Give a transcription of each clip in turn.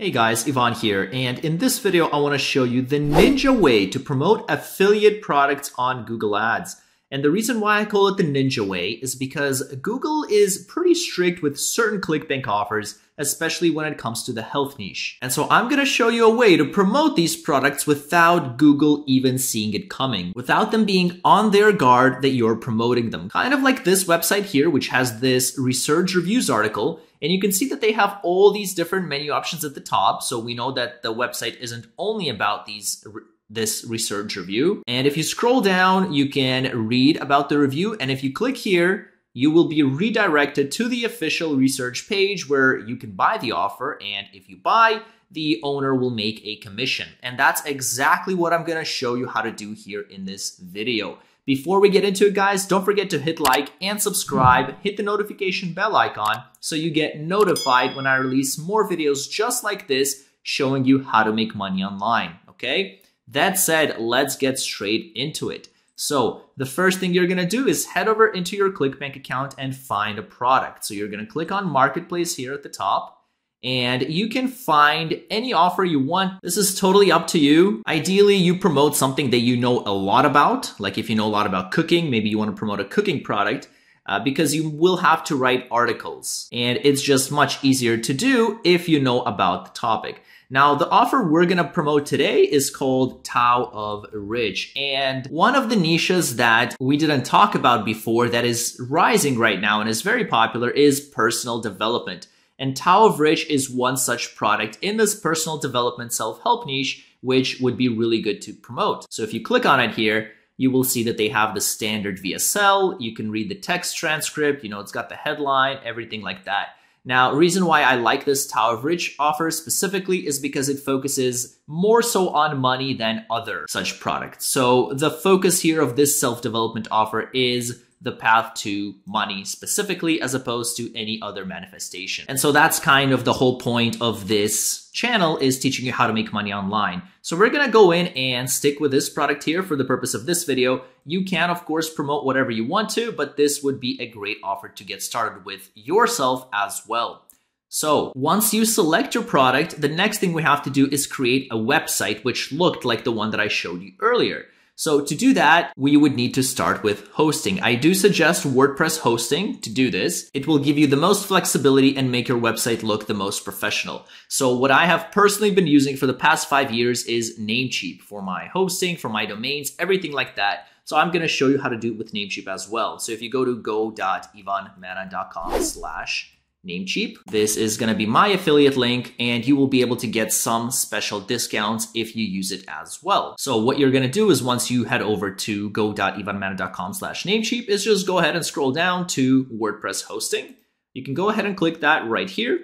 Hey guys, Ivan here, and in this video I want to show you the ninja way to promote affiliate products on Google Ads. And the reason why I call it the ninja way is because Google is pretty strict with certain ClickBank offers, especially when it comes to the health niche. And so I'm to show you a way to promote these products without Google even seeing it coming, without them being on their guard that you're promoting them. Kind of like this website here, which has this Resurge reviews article and you can see that they have all these different menu options at the top. So we know that the website isn't only about these this Resurge review. And if you scroll down, you can read about the review. And if you click here, you will be redirected to the official Resurge page where you can buy the offer. And if you buy, the owner will make a commission. And that's exactly what I'm gonna show you how to do here in this video. Before we get into it, guys, don't forget to hit like and subscribe, hit the notification bell icon so you get notified when I release more videos just like this showing you how to make money online, okay? That said, let's get straight into it. So the first thing you're gonna do is head over into your ClickBank account and find a product. So you're gonna click on Marketplace here at the top and you can find any offer you want. This is totally up to you. Ideally, you promote something that you know a lot about. Like if you know a lot about cooking, maybe you want to promote a cooking product uh, because you will have to write articles and it's just much easier to do if you know about the topic. Now, the offer we're going to promote today is called Tao of Rich. And one of the niches that we didn't talk about before that is rising right now and is very popular is personal development. And Tao of Rich is one such product in this personal development self-help niche, which would be really good to promote. So if you click on it here, you will see that they have the standard VSL. You can read the text transcript. You know, it's got the headline, everything like that. Now, reason why I like this Tao of Rich offer specifically is because it focuses more so on money than other such products. So the focus here of this self-development offer is the path to money specifically as opposed to any other manifestation. And so that's kind of the whole point of this channel is teaching you how to make money online. So we're going to go in and stick with this product here for the purpose of this video. You can of course promote whatever you want to, but this would be a great offer to get started with yourself as well. So once you select your product, the next thing we have to do is create a website which looked like the one that I showed you earlier. So to do that, we would need to start with hosting. I do suggest WordPress hosting to do this. It will give you the most flexibility and make your website look the most professional. So what I have personally been using for the past five years is Namecheap for my hosting, for my domains, everything like that. So I'm going to show you how to do it with Namecheap as well. So if you go to go.ivanmana.com slash Namecheap. This is going to be my affiliate link and you will be able to get some special discounts if you use it as well. So what you're going to do is once you head over to go.ivanmana.com slash Namecheap is just go ahead and scroll down to WordPress hosting. You can go ahead and click that right here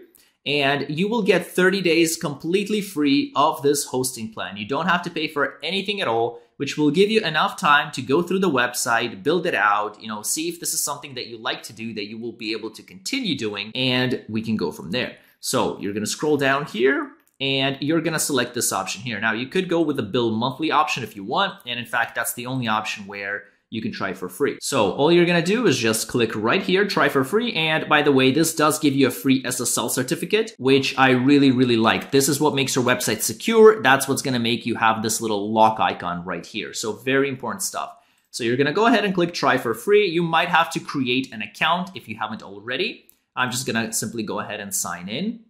and you will get 30 days completely free of this hosting plan. You don't have to pay for anything at all which will give you enough time to go through the website, build it out, you know, see if this is something that you like to do that you will be able to continue doing, and we can go from there. So you're gonna scroll down here and you're gonna select this option here. Now you could go with the bill monthly option if you want, and in fact, that's the only option where you can try for free. So all you're gonna do is just click right here, try for free. And by the way, this does give you a free SSL certificate, which I really, really like. This is what makes your website secure. That's what's gonna make you have this little lock icon right here. So very important stuff. So you're gonna go ahead and click try for free. You might have to create an account if you haven't already. I'm just gonna simply go ahead and sign in.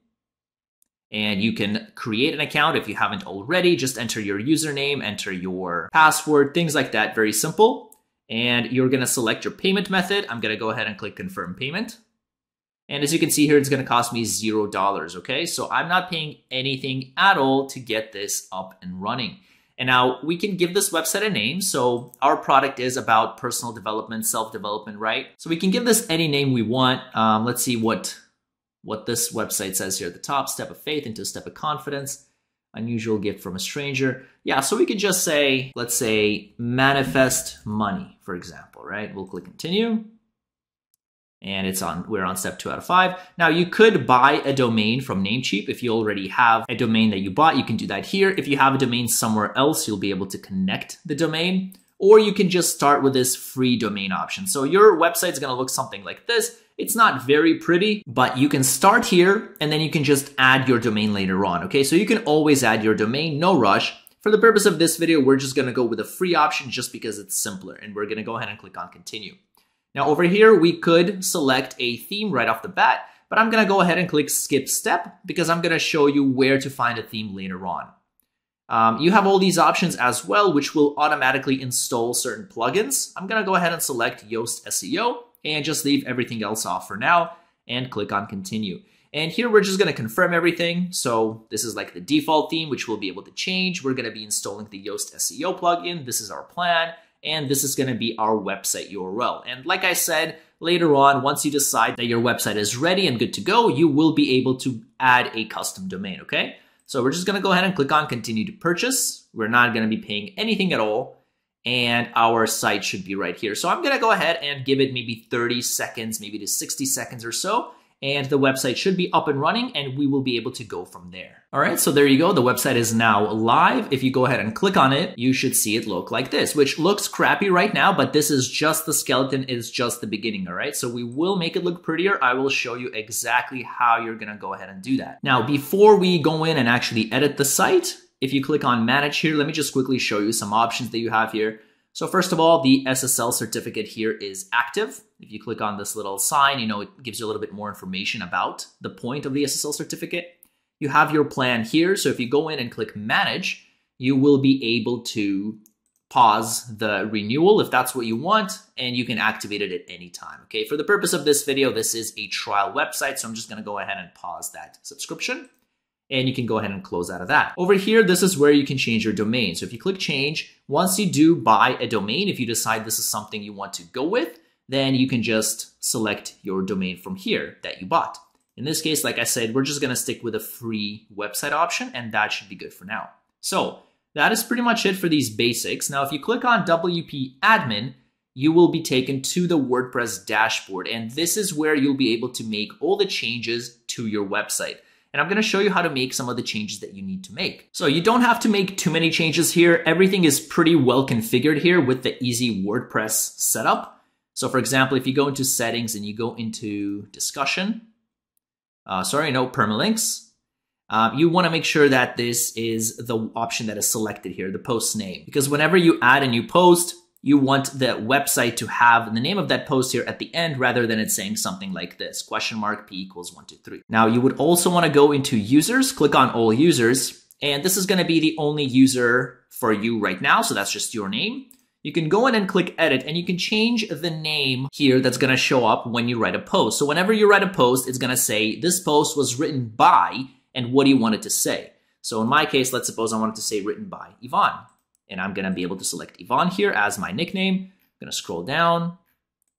And you can create an account if you haven't already. Just enter your username, enter your password, things like that. Very simple and you're going to select your payment method. I'm going to go ahead and click confirm payment. And as you can see here, it's going to cost me zero dollars. Okay, so I'm not paying anything at all to get this up and running. And now we can give this website a name. So our product is about personal development, self-development, right? So we can give this any name we want. Um, let's see what, what this website says here at the top, step of faith into a step of confidence unusual gift from a stranger. Yeah, so we could just say, let's say manifest money, for example, right? We'll click continue. And it's on, we're on step two out of five. Now you could buy a domain from Namecheap. If you already have a domain that you bought, you can do that here. If you have a domain somewhere else, you'll be able to connect the domain. or you can just start with this free domain option. So your website is going to look something like this. It's not very pretty, but you can start here and then you can just add your domain later on. Okay, so you can always add your domain, no rush. For the purpose of this video, we're just gonna go with a free option just because it's simpler and we're gonna go ahead and click on continue. Now over here, we could select a theme right off the bat, but I'm gonna go ahead and click skip step because I'm gonna show you where to find a theme later on. Um, you have all these options as well, which will automatically install certain plugins. I'm gonna go ahead and select Yoast SEO and just leave everything else off for now and click on continue. And here we're just going to confirm everything. So this is like the default theme, which we'll be able to change. We're going to be installing the Yoast SEO plugin. This is our plan. And this is going to be our website URL. And like I said, later on, once you decide that your website is ready and good to go, you will be able to add a custom domain, okay? So we're just going to go ahead and click on continue to purchase. We're not going to be paying anything at all and our site should be right here. So I'm gonna go ahead and give it maybe 30 seconds, maybe to 60 seconds or so, and the website should be up and running and we will be able to go from there. All right, so there you go. The website is now live. If you go ahead and click on it, you should see it look like this, which looks crappy right now, but this is just the skeleton, is just the beginning, all right? So we will make it look prettier. I will show you exactly how you're gonna go ahead and do that. Now, before we go in and actually edit the site, if you click on manage here, let me just quickly show you some options that you have here. So first of all, the SSL certificate here is active. If you click on this little sign, you know, it gives you a little bit more information about the point of the SSL certificate. You have your plan here. So if you go in and click manage, you will be able to pause the renewal if that's what you want, and you can activate it at any time. Okay, for the purpose of this video, this is a trial website, so I'm just gonna go ahead and pause that subscription and you can go ahead and close out of that. Over here, this is where you can change your domain. So if you click change, once you do buy a domain, if you decide this is something you want to go with, then you can just select your domain from here that you bought. In this case, like I said, we're just gonna stick with a free website option and that should be good for now. So that is pretty much it for these basics. Now, if you click on WP admin, you will be taken to the WordPress dashboard. And this is where you'll be able to make all the changes to your website and I'm gonna show you how to make some of the changes that you need to make. So you don't have to make too many changes here. Everything is pretty well configured here with the easy WordPress setup. So for example, if you go into settings and you go into discussion, uh, sorry, no permalinks, um, you want to make sure that this is the option that is selected here, the post name. Because whenever you add a new post, you want the website to have the name of that post here at the end rather than it saying something like this, question mark p equals one, two, three. Now you would also want to go into users, click on all users, and this is going to be the only user for you right now. So that's just your name. You can go in and click edit and you can change the name here that's going to show up when you write a post. So whenever you write a post, it's going to say this post was written by and what do you want it to say. So in my case, let's suppose I wanted to say written by Ivan and I'm to be able to select Ivan here as my nickname. I'm to scroll down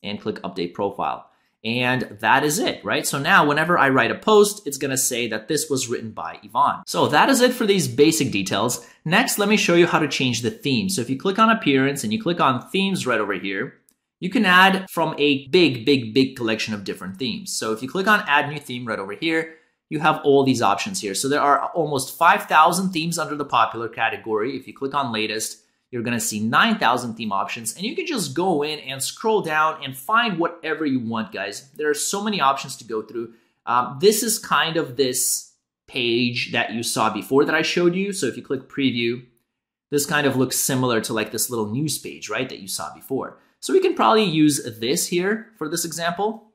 and click update profile. And that is it, right? So now whenever I write a post, it's gonna say that this was written by Ivan. So that is it for these basic details. Next, let me show you how to change the theme. So if you click on appearance and you click on themes right over here, you can add from a big, big, big collection of different themes. So if you click on add new theme right over here, you have all these options here. So there are almost 5,000 themes under the popular category. If you click on latest, you're going to see 9,000 theme options and you can just go in and scroll down and find whatever you want, guys. There are so many options to go through. Um, this is kind of this page that you saw before that I showed you. So if you click preview, this kind of looks similar to like this little news page, right, that you saw before. So we can probably use this here for this example.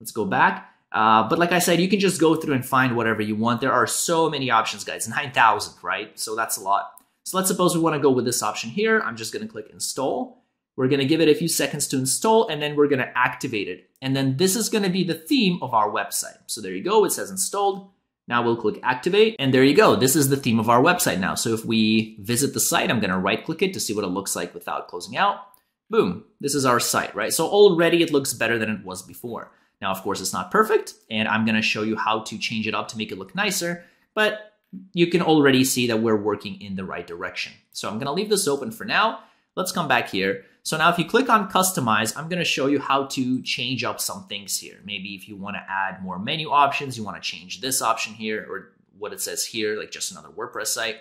Let's go back. Uh, but like I said, you can just go through and find whatever you want. There are so many options, guys, 9,000, right? So that's a lot. So let's suppose we want to go with this option here. I'm just going to click install. We're going to give it a few seconds to install and then we're going to activate it. And then this is going to be the theme of our website. So there you go. It says installed. Now we'll click activate and there you go. This is the theme of our website now. So if we visit the site, I'm going to right click it to see what it looks like without closing out. Boom. This is our site, right? So already it looks better than it was before. Now, of course, it's not perfect, and I'm going to show you how to change it up to make it look nicer, but you can already see that we're working in the right direction. So I'm going to leave this open for now. Let's come back here. So now if you click on customize, I'm going to show you how to change up some things here. Maybe if you want to add more menu options, you want to change this option here or what it says here, like just another WordPress site.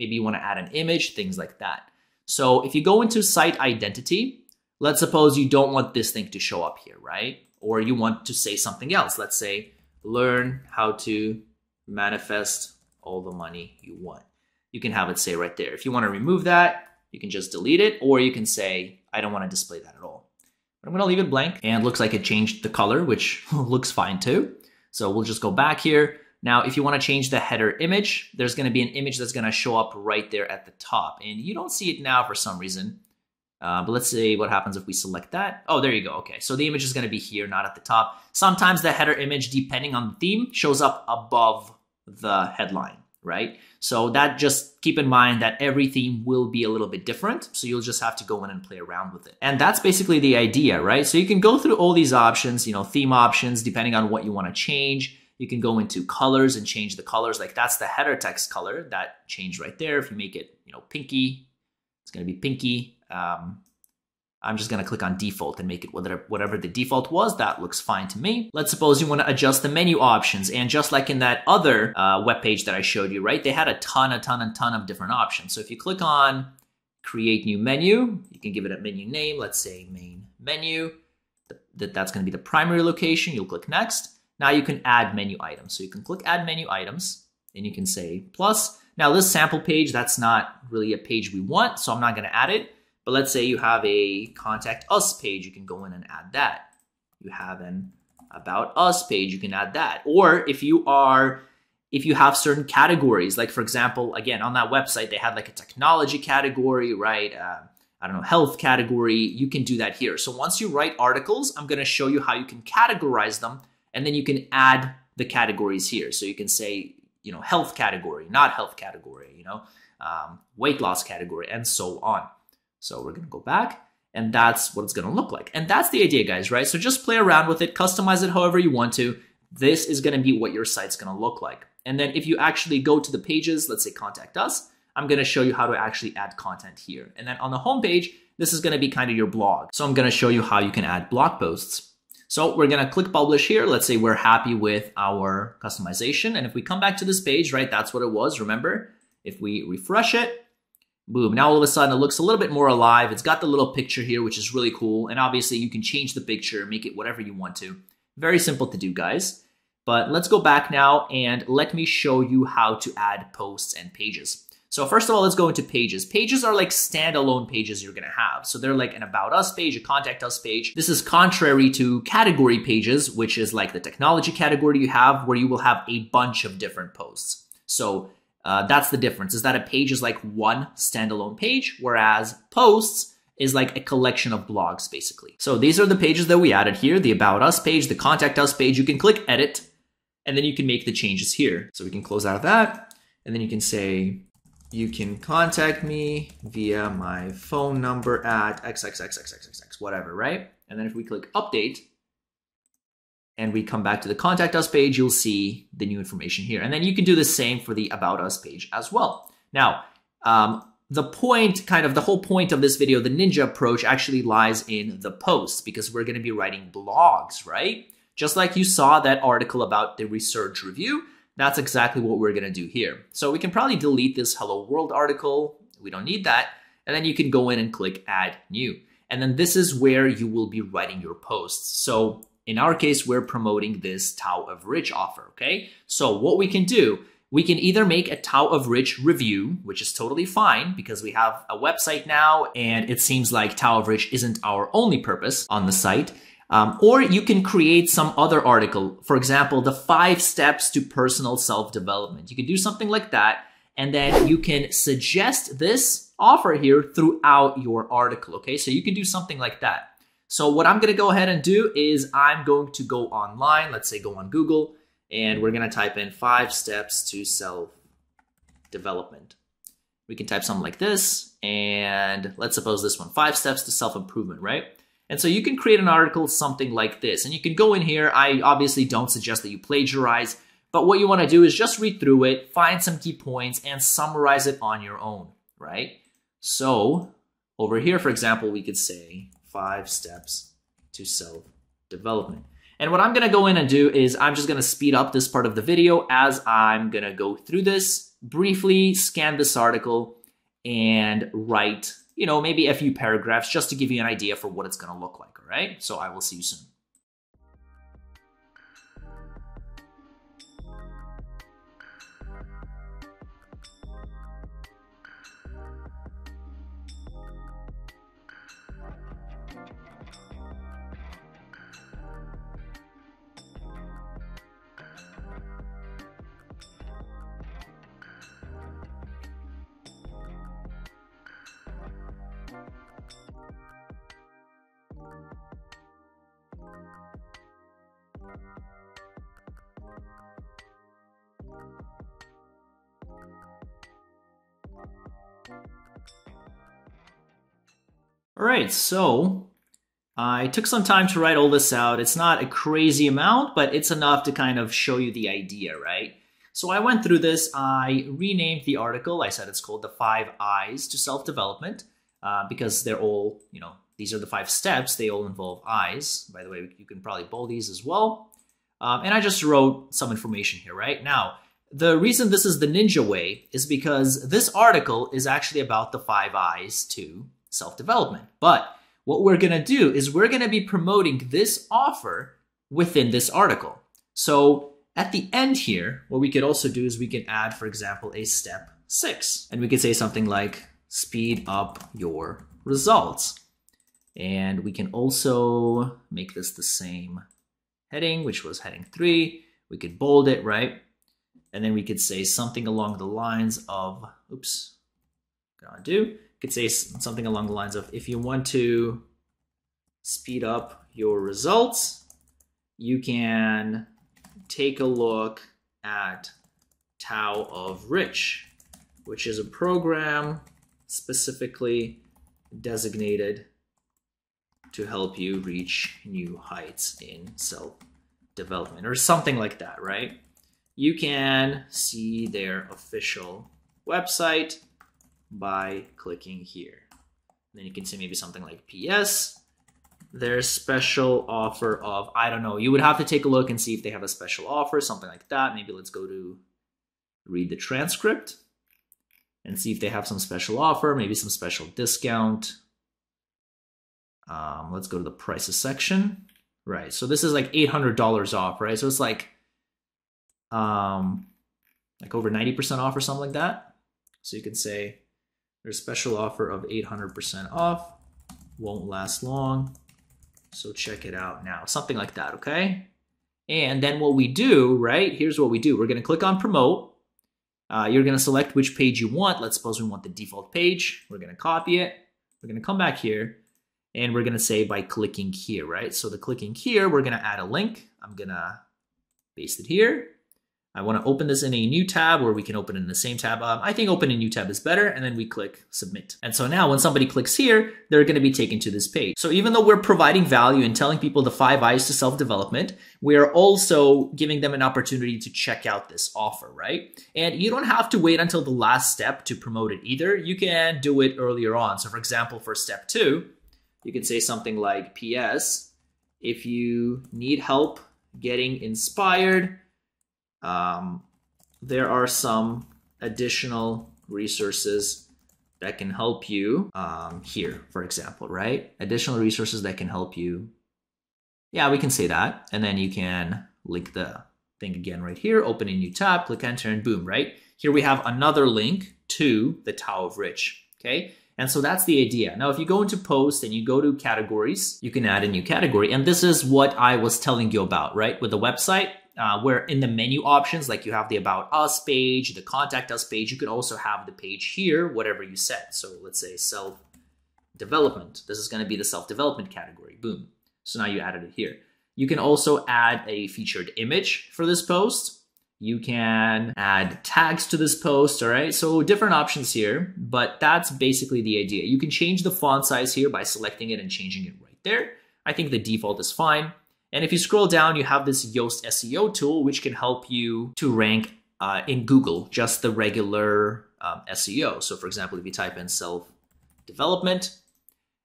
Maybe you want to add an image, things like that. So if you go into site identity, let's suppose you don't want this thing to show up here, right? Or you want to say something else. Let's say, learn how to manifest all the money you want. You can have it say right there. If you want to remove that, you can just delete it, or you can say, I don't want to display that at all. But I'm going to leave it blank, and looks like it changed the color, which looks fine too. So we'll just go back here. Now, if you want to change the header image, there's going to be an image that's going to show up right there at the top. And you don't see it now for some reason. Uh, but let's see what happens if we select that. Oh, there you go. Okay, so the image is going to be here, not at the top. Sometimes the header image, depending on the theme, shows up above the headline, right? So that just keep in mind that every theme will be a little bit different. So you'll just have to go in and play around with it. And that's basically the idea, right? So you can go through all these options, you know, theme options, depending on what you want to change. You can go into colors and change the colors. Like that's the header text color that changed right there. If you make it, you know, pinky, it's going to be pinky. Um, I'm just going to click on default and make it whatever, whatever the default was. That looks fine to me. Let's suppose you want to adjust the menu options. And just like in that other uh, web page that I showed you, right? They had a ton, a ton, a ton of different options. So if you click on create new menu, you can give it a menu name. Let's say main menu. That that's going to be the primary location. You'll click next. Now you can add menu items. So you can click add menu items and you can say plus. Now this sample page, that's not really a page we want. So I'm not going to add it. But let's say you have a contact us page, you can go in and add that. You have an about us page, you can add that. Or if you are, if you have certain categories, like for example, again, on that website, they had like a technology category, right? Uh, I don't know, health category, you can do that here. So once you write articles, I'm gonna show you how you can categorize them and then you can add the categories here. So you can say, you know, health category, not health category, you know, um, weight loss category, and so on. So we're going to go back and that's what it's going to look like. And that's the idea, guys, right? So just play around with it, customize it however you want to. This is going to be what your site's going to look like. And then if you actually go to the pages, let's say contact us, I'm going to show you how to actually add content here. And then on the homepage, this is going to be kind of your blog. So I'm going to show you how you can add blog posts. So we're going to click publish here. Let's say we're happy with our customization. And if we come back to this page, right, that's what it was. Remember, if we refresh it, Boom. Now all of a sudden it looks a little bit more alive. It's got the little picture here, which is really cool. And obviously you can change the picture, make it whatever you want to. Very simple to do, guys. But let's go back now and let me show you how to add posts and pages. So first of all, let's go into pages. Pages are like standalone pages you're gonna have. So they're like an about us page, a contact us page. This is contrary to category pages, which is like the technology category you have where you will have a bunch of different posts. So uh, that's the difference, is that a page is like one standalone page, whereas posts is like a collection of blogs, basically. So these are the pages that we added here, the About Us page, the Contact Us page. You can click Edit, and then you can make the changes here. So we can close out of that, and then you can say, you can contact me via my phone number at xxxxxxx, whatever, right? And then if we click Update, and we come back to the contact us page, you'll see the new information here. And then you can do the same for the about us page as well. Now, um, the point, kind of the whole point of this video, the ninja approach actually lies in the posts because we're going to be writing blogs, right? Just like you saw that article about the Resurge review, that's exactly what we're going to do here. So we can probably delete this hello world article. We don't need that. And then you can go in and click add new. And then this is where you will be writing your posts. So in our case, we're promoting this Tao of Rich offer, okay? So what we can do, we can either make a Tao of Rich review, which is totally fine because we have a website now and it seems like Tao of Rich isn't our only purpose on the site. Um, or you can create some other article. For example, the five steps to personal self-development. You can do something like that. And then you can suggest this offer here throughout your article. Okay, so you can do something like that. So what I'm gonna go ahead and do is I'm going to go online, let's say go on Google, and we're gonna type in five steps to self-development. We can type something like this, and let's suppose this one, five steps to self-improvement, right? And so you can create an article something like this, and you can go in here. I obviously don't suggest that you plagiarize, but what you wanna do is just read through it, find some key points, and summarize it on your own, right? So over here, for example, we could say, five steps to self-development. And what I'm gonna go in and do is I'm just gonna speed up this part of the video as I'm gonna go through this, briefly scan this article, and write you know, maybe a few paragraphs just to give you an idea for what it's going to look like, all right? So I will see you soon. All right, so I took some time to write all this out. It's not a crazy amount, but it's enough to kind of show you the idea, right? So I went through this. I renamed the article. I said it's called The Five Eyes to Self-Development uh, because they're all, you know, these are the five steps. They all involve eyes. By the way, you can probably bold these as well. Um, and I just wrote some information here, right? Now, the reason this is the ninja way is because this article is actually about the five eyes to self-development. But what we're going to do is we're going to be promoting this offer within this article. So at the end here, what we could also do is we can add, for example, a step six. And we could say something like speed up your results. And we can also make this the same heading, which was heading three. We could bold it, right? And then we could say something along the lines of, oops, gonna do, could say something along the lines of, if you want to speed up your results, you can take a look at Tao of Rich, which is a program specifically designated to help you reach new heights in self development or something like that, right? You can see their official website by clicking here. Then you can see maybe something like PS. Their special offer of, I don't know, you would have to take a look and see if they have a special offer, something like that. Maybe let's go to read the transcript and see if they have some special offer, maybe some special discount. Um, let's go to the prices section. Right, so this is like $800 off, right? So it's like, um, like over 90% off or something like that. So you can say there's a special offer of 800% off. Won't last long. So check it out now. Something like that, okay? And then what we do, right? Here's what we do. We're going to click on promote. Uh, you're going to select which page you want. Let's suppose we want the default page. We're going to copy it. We're going to come back here and we're going to say by clicking here, right? So the clicking here, we're going to add a link. I'm going to paste it here. I want to open this in a new tab or we can open in the same tab. Um, I think open a new tab is better and then we click submit. And so now when somebody clicks here, they're going to be taken to this page. So even though we're providing value and telling people the five eyes to self-development, we're also giving them an opportunity to check out this offer, right? And you don't have to wait until the last step to promote it either. You can do it earlier on. So for example, for step two, you can say something like PS, if you need help getting inspired, um, there are some additional resources that can help you um, here, for example, right? Additional resources that can help you. Yeah, we can say that. And then you can link the thing again right here, open a new tab, click enter, and boom, right? Here we have another link to the Tao of Rich, okay? And so that's the idea. Now, if you go into post and you go to categories, you can add a new category. And this is what I was telling you about, right? With the website, uh, where in the menu options, like you have the About Us page, the Contact Us page, you could also have the page here, whatever you set. So let's say self-development. This is going to be the self-development category. Boom. So now you added it here. You can also add a featured image for this post. You can add tags to this post, all right? So different options here, but that's basically the idea. You can change the font size here by selecting it and changing it right there. I think the default is fine. And if you scroll down, you have this Yoast SEO tool, which can help you to rank uh, in Google, just the regular um, SEO. So for example, if you type in self-development,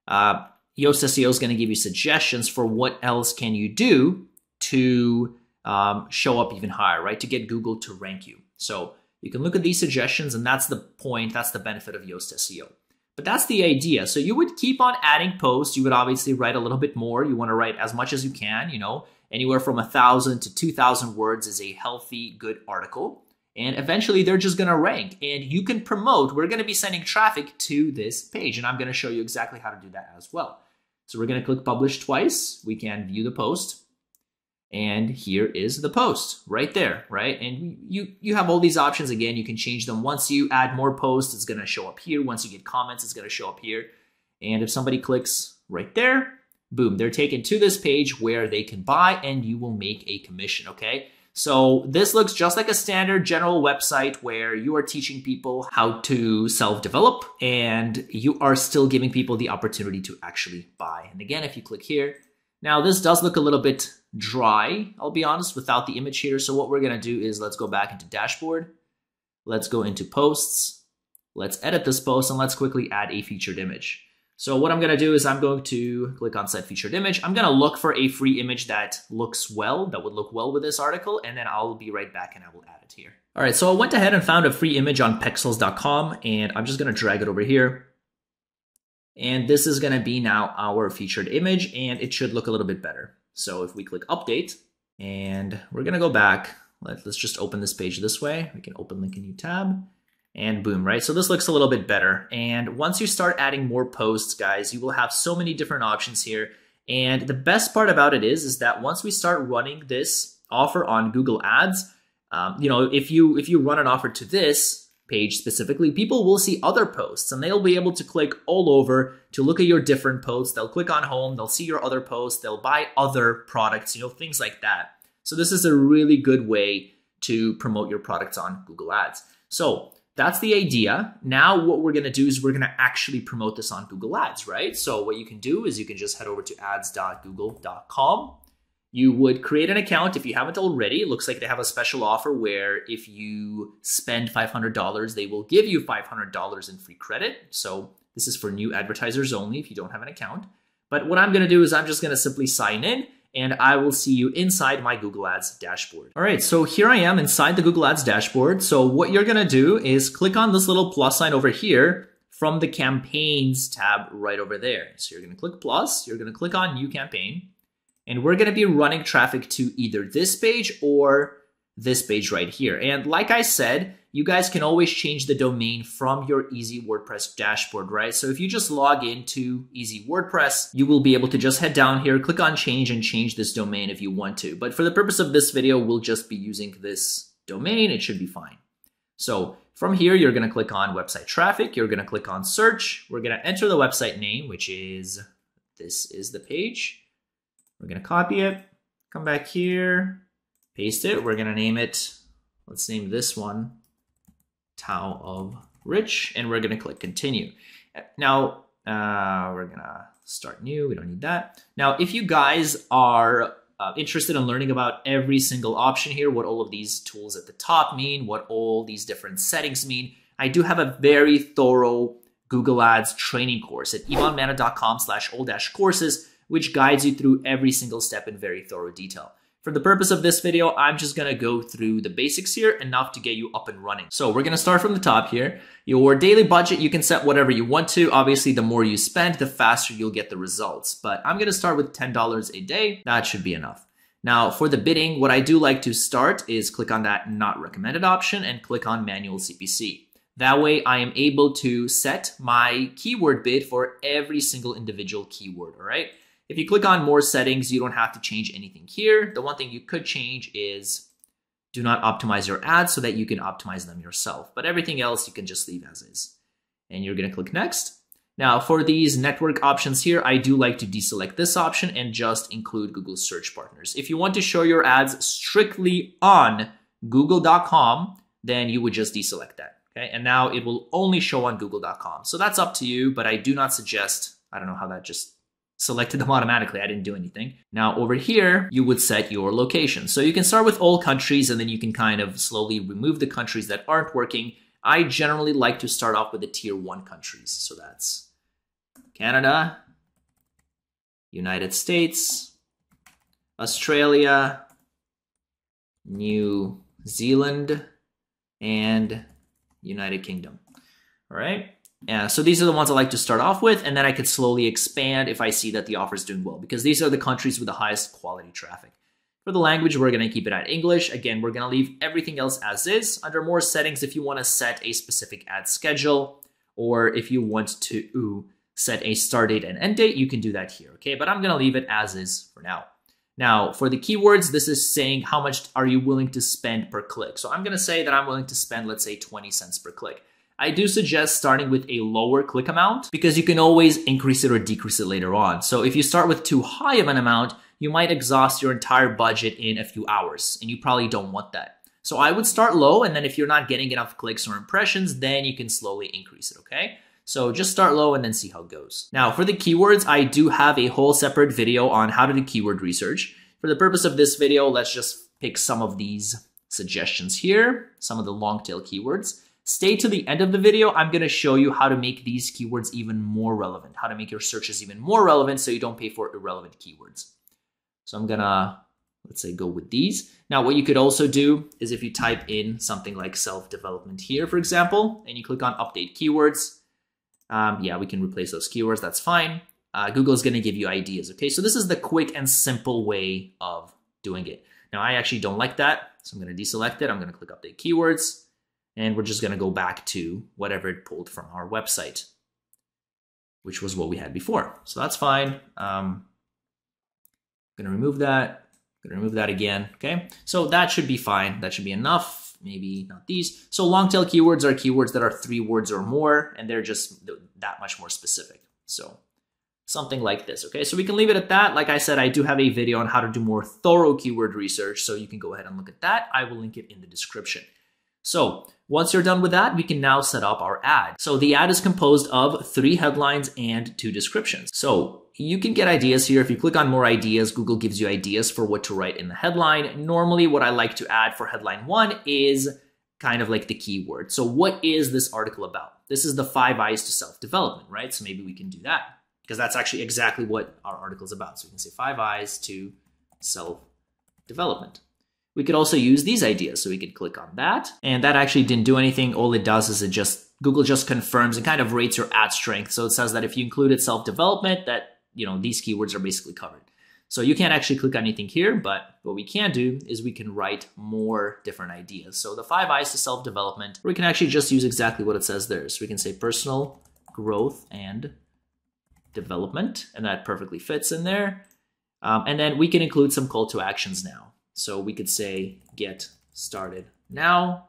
uh, Yoast SEO is going to give you suggestions for what else can you do to um, show up even higher, right? To get Google to rank you. So you can look at these suggestions and that's the point, that's the benefit of Yoast SEO. But that's the idea. So you would keep on adding posts. You would obviously write a little bit more. You want to write as much as you can, you know, anywhere from a thousand to 2,000 words is a healthy, good article. And eventually they're just going to rank and you can promote. We're going to be sending traffic to this page and I'm going to show you exactly how to do that as well. So we're going to click publish twice. We can view the post. And here is the post right there, right? And you, you have all these options. Again, you can change them. Once you add more posts, it's going to show up here. Once you get comments, it's going to show up here. And if somebody clicks right there, boom, they're taken to this page where they can buy and you will make a commission, okay? So this looks just like a standard general website where you are teaching people how to self-develop and you are still giving people the opportunity to actually buy. And again, if you click here, now this does look a little bit dry, I'll be honest, without the image here. So what we're gonna do is let's go back into dashboard. Let's go into posts. Let's edit this post and let's quickly add a featured image. So what I'm gonna do is I'm going to click on set featured image. I'm gonna look for a free image that looks well, that would look well with this article, and then I'll be right back and I will add it here. All right, so I went ahead and found a free image on pexels.com and I'm just gonna drag it over here. And this is gonna be now our featured image and it should look a little bit better. So if we click update and we're gonna go back, let, us just open this page this way. We can open link a new tab and boom, right? So this looks a little bit better. And once you start adding more posts, guys, you will have so many different options here. And the best part about it is, is that once we start running this offer on Google Ads, um, you know, if you if you run an offer to this, page specifically, people will see other posts and they'll be able to click all over to look at your different posts. They'll click on home, they'll see your other posts, they'll buy other products, you know, things like that. So this is a really good way to promote your products on Google Ads. So that's the idea. Now what we're gonna do is we're gonna actually promote this on Google Ads, right? So what you can do is you can just head over to ads.google.com you would create an account if you haven't already. It looks like they have a special offer where if you spend $500, they will give you $500 in free credit. So this is for new advertisers only if you don't have an account. But what I'm going to do is I'm just going to simply sign in and I will see you inside my Google Ads dashboard. All right, so here I am inside the Google Ads dashboard. So what you're going to do is click on this little plus sign over here from the campaigns tab right over there. So you're going to click plus, you're going to click on new campaign. And we're going to be running traffic to either this page or this page right here. And like I said, you guys can always change the domain from your Easy WordPress dashboard, right? So if you just log into Easy WordPress, you will be able to just head down here, click on change and change this domain if you want to. But for the purpose of this video, we'll just be using this domain. It should be fine. So from here, you're going to click on website traffic. You're going to click on search. We're going to enter the website name, which is, this is the page. We're going to copy it, come back here, paste it. We're going to name it, let's name this one Tao of Rich, and we're going to click continue. Now, uh, we're going to start new. We don't need that. Now, if you guys are uh, interested in learning about every single option here, what all of these tools at the top mean, what all these different settings mean, I do have a very thorough Google Ads training course at ivanmana.com slash all dash courses which guides you through every single step in very thorough detail. For the purpose of this video, I'm just gonna go through the basics here, enough to get you up and running. So we're gonna start from the top here. Your daily budget, you can set whatever you want to. Obviously, the more you spend, the faster you'll get the results. But I'm gonna start with $10 a day. That should be enough. Now, for the bidding, what I do like to start is click on that not recommended option and click on manual CPC. That way I am able to set my keyword bid for every single individual keyword, all right? If you click on more settings, you don't have to change anything here. The one thing you could change is do not optimize your ads so that you can optimize them yourself. But everything else you can just leave as is. And you're gonna click next. Now for these network options here, I do like to deselect this option and just include Google search partners. If you want to show your ads strictly on google.com, then you would just deselect that. Okay, and now it will only show on google.com. So that's up to you, but I do not suggest, I don't know how that just selected them automatically. I didn't do anything. Now over here, you would set your location. So you can start with all countries and then you can kind of slowly remove the countries that aren't working. I generally like to start off with the tier one countries. So that's Canada, United States, Australia, New Zealand, and United Kingdom. All right. Uh, so these are the ones I like to start off with, and then I could slowly expand if I see that the offer is doing well, because these are the countries with the highest quality traffic. For the language, we're going to keep it at English. Again, we're going to leave everything else as is. Under more settings, if you want to set a specific ad schedule, or if you want to set a start date and end date, you can do that here, okay? But I'm going to leave it as is for now. Now, for the keywords, this is saying how much are you willing to spend per click. So I'm going to say that I'm willing to spend, let's say, 20 cents per click. I do suggest starting with a lower click amount because you can always increase it or decrease it later on. So if you start with too high of an amount, you might exhaust your entire budget in a few hours and you probably don't want that. So I would start low and then if you're not getting enough clicks or impressions, then you can slowly increase it, okay? So just start low and then see how it goes. Now for the keywords, I do have a whole separate video on how to do keyword research. For the purpose of this video, let's just pick some of these suggestions here, some of the long tail keywords. Stay to the end of the video. I'm going to show you how to make these keywords even more relevant, how to make your searches even more relevant so you don't pay for irrelevant keywords. So I'm going to, let's say, go with these. Now, what you could also do is if you type in something like self-development here, for example, and you click on update keywords, um, yeah, we can replace those keywords. That's fine. Uh, Google is going to give you ideas. Okay, so this is the quick and simple way of doing it. Now, I actually don't like that, so I'm going to deselect it. I'm going to click update keywords and we're just going to go back to whatever it pulled from our website, which was what we had before. So that's fine. Um, going to remove that. Going to remove that again. Okay. So that should be fine. That should be enough. Maybe not these. So long tail keywords are keywords that are three words or more, and they're just that much more specific. So something like this. Okay. So we can leave it at that. Like I said, I do have a video on how to do more thorough keyword research. So you can go ahead and look at that. I will link it in the description. So once you're done with that, we can now set up our ad. So the ad is composed of three headlines and two descriptions. So you can get ideas here. If you click on more ideas, Google gives you ideas for what to write in the headline. Normally what I like to add for headline one is kind of like the keyword. So what is this article about? This is the five eyes to self-development, right? So maybe we can do that because that's actually exactly what our article is about. So we can say five eyes to self-development. We could also use these ideas. So we could click on that. And that actually didn't do anything. All it does is it just, Google just confirms and kind of rates your ad strength. So it says that if you included self-development, that, you know, these keywords are basically covered. So you can't actually click on anything here, but what we can do is we can write more different ideas. So the five eyes to self-development, we can actually just use exactly what it says there. So we can say personal growth and development, and that perfectly fits in there. Um, and then we can include some call to actions now. So we could say get started now.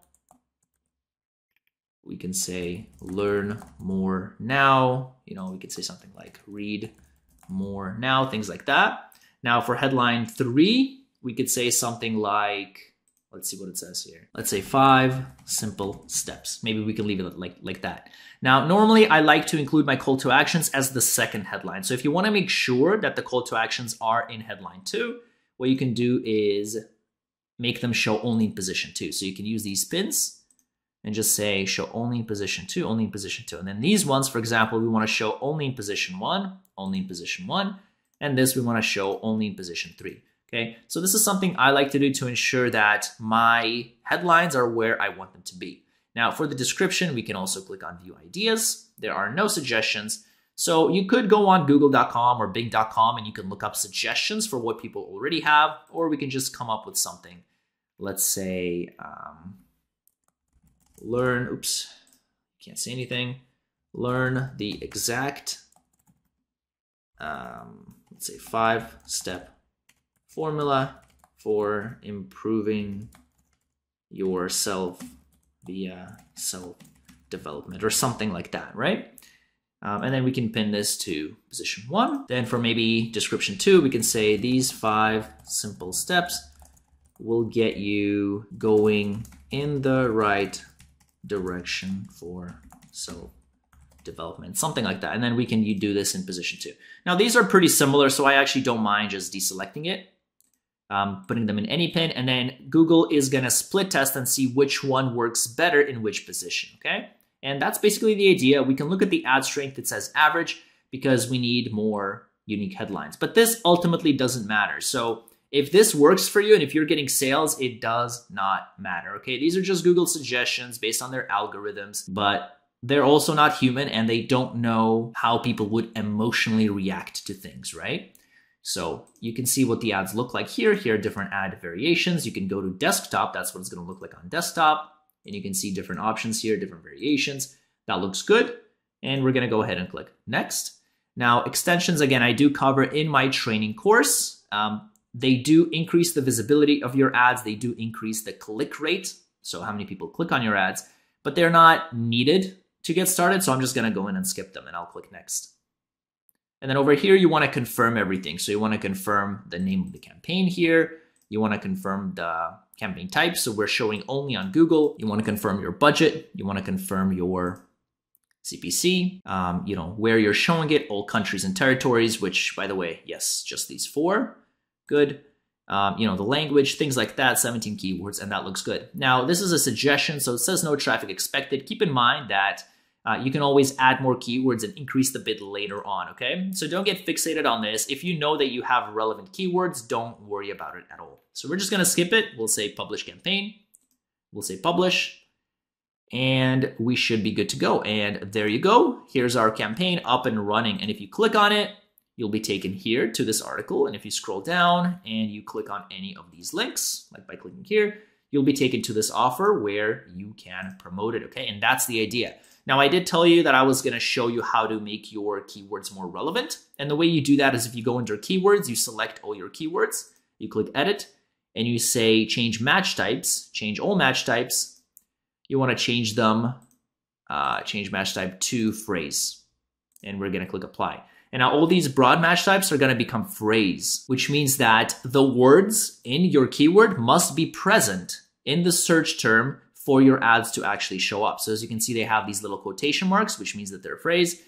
We can say learn more now. You know, we could say something like read more now, things like that. Now for headline three, we could say something like, let's see what it says here. Let's say five simple steps. Maybe we can leave it like, like that. Now, normally I like to include my call to actions as the second headline. So if you want to make sure that the call to actions are in headline two, what you can do is make them show only in position two. So you can use these pins and just say show only in position two, only in position two. And then these ones, for example, we want to show only in position one, only in position one. And this we want to show only in position three. Okay, so this is something I like to do to ensure that my headlines are where I want them to be. Now for the description, we can also click on view ideas. There are no suggestions. So you could go on google.com or bing.com and you can look up suggestions for what people already have, or we can just come up with something. Let's say um, learn, oops, can't say anything. Learn the exact, um, let's say five step formula for improving yourself via self development or something like that, right? Um, and then we can pin this to position one. Then for maybe description two, we can say these five simple steps will get you going in the right direction for self development, something like that. And then we can you do this in position two. Now these are pretty similar, so I actually don't mind just deselecting it, um, putting them in any pin, and then Google is gonna split test and see which one works better in which position, okay? And that's basically the idea. We can look at the ad strength that says average because we need more unique headlines. But this ultimately doesn't matter. So if this works for you and if you're getting sales, it does not matter. Okay, these are just Google suggestions based on their algorithms, but they're also not human and they don't know how people would emotionally react to things, right? So you can see what the ads look like here. Here are different ad variations. You can go to desktop. That's what it's going to look like on desktop. And you can see different options here, different variations. That looks good. And we're going to go ahead and click next. Now, extensions, again, I do cover in my training course. Um, they do increase the visibility of your ads. They do increase the click rate. So how many people click on your ads, but they're not needed to get started. So I'm just going to go in and skip them and I'll click next. And then over here, you want to confirm everything. So you want to confirm the name of the campaign here. You want to confirm the campaign type. So we're showing only on Google. You want to confirm your budget. You want to confirm your CPC, um, you know, where you're showing it, all countries and territories, which by the way, yes, just these four. Good. Um, you know, the language, things like that, 17 keywords, and that looks good. Now, this is a suggestion, so it says no traffic expected. Keep in mind that uh, you can always add more keywords and increase the bid later on, okay? So don't get fixated on this. If you know that you have relevant keywords, don't worry about it at all. So we're just gonna skip it. We'll say publish campaign. We'll say publish and we should be good to go. And there you go. Here's our campaign up and running. And if you click on it, you'll be taken here to this article. And if you scroll down and you click on any of these links, like by clicking here, you'll be taken to this offer where you can promote it, okay? And that's the idea. Now, I did tell you that I was gonna show you how to make your keywords more relevant. And the way you do that is if you go under keywords, you select all your keywords, you click edit, and you say change match types, change all match types, you want to change them, uh, change match type to phrase. And we're going to click apply. And now all these broad match types are going to become phrase, which means that the words in your keyword must be present in the search term for your ads to actually show up. So as you can see, they have these little quotation marks, which means that they're a phrase.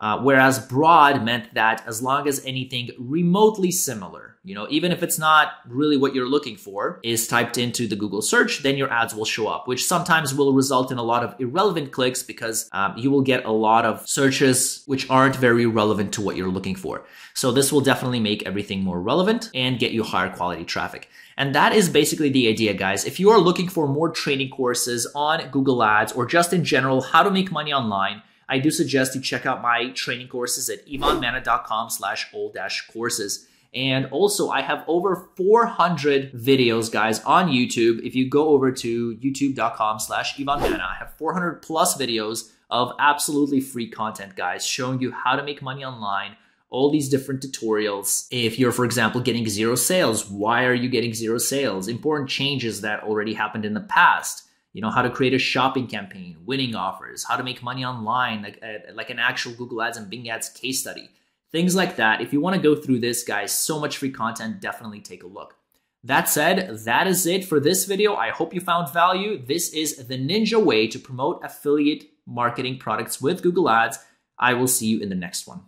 Uh, whereas broad meant that as long as anything remotely similar, you know, even if it's not really what you're looking for, is typed into the Google search, then your ads will show up, which sometimes will result in a lot of irrelevant clicks because um, you will get a lot of searches which aren't very relevant to what you're looking for. So this will definitely make everything more relevant and get you higher quality traffic. And that is basically the idea, guys. If you are looking for more training courses on Google Ads or just in general, how to make money online, I do suggest you check out my training courses at ivanmana.com slash all courses. And also, I have over 400 videos, guys, on YouTube. If you go over to youtube.com slash ivanmanna, I have 400 plus videos of absolutely free content, guys, showing you how to make money online, all these different tutorials. If you're, for example, getting zero sales, why are you getting zero sales? Important changes that already happened in the past. You know how to create a shopping campaign winning offers how to make money online like, uh, like an actual google ads and bing ads case study. Things like that. If you want to go through this guys so much free content definitely take a look. That said that is it for this video. I hope you found value. This is the ninja way to promote affiliate marketing products with google ads. I will see you in the next one